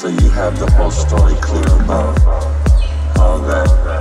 So you have the whole story clear about how that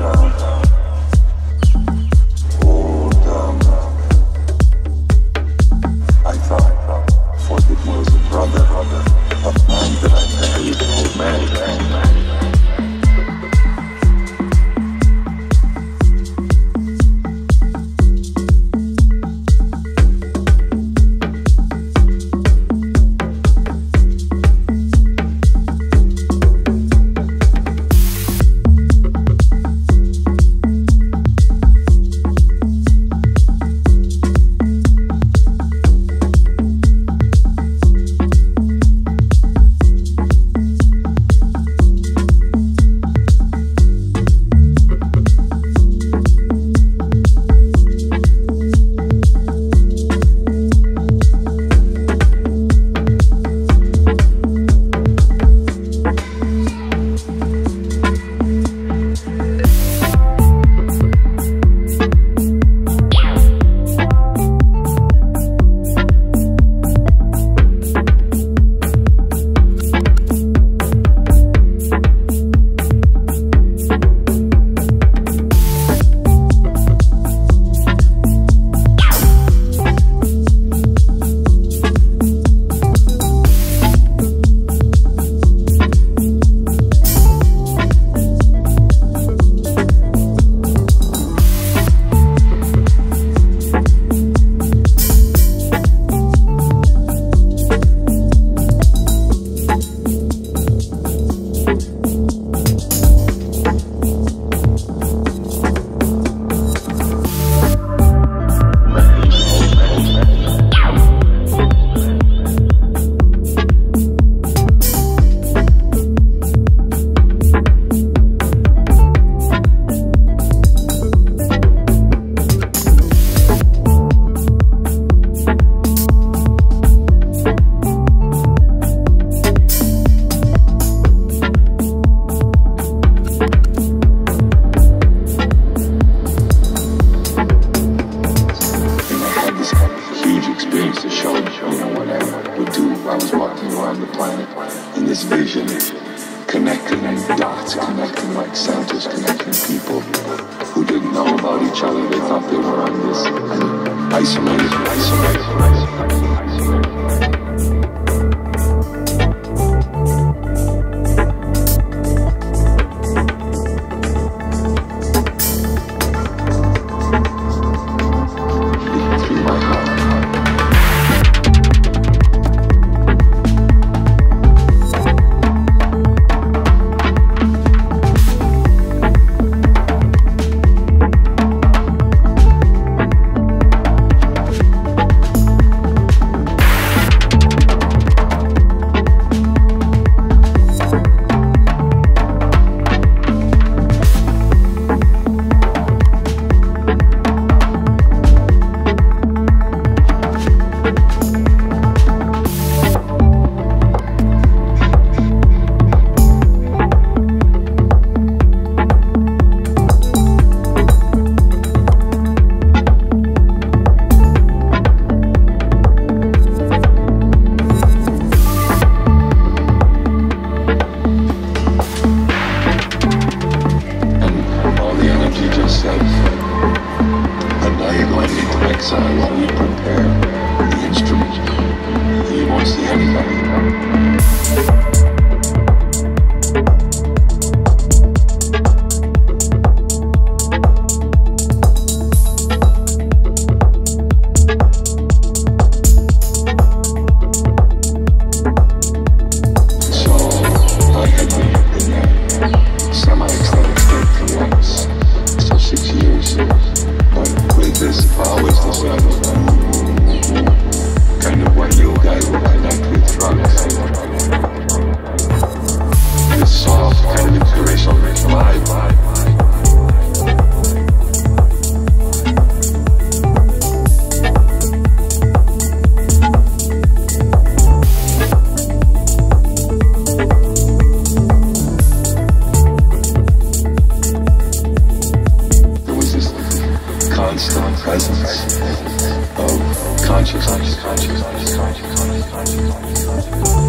in this vision, connecting dots, connecting like centers, connecting people who didn't know about each other. They thought they were on this isolated, isolated, isolated, isolated. presence of consciousness. consciousness, consciousness, consciousness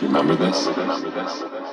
Do you remember this? Remember this?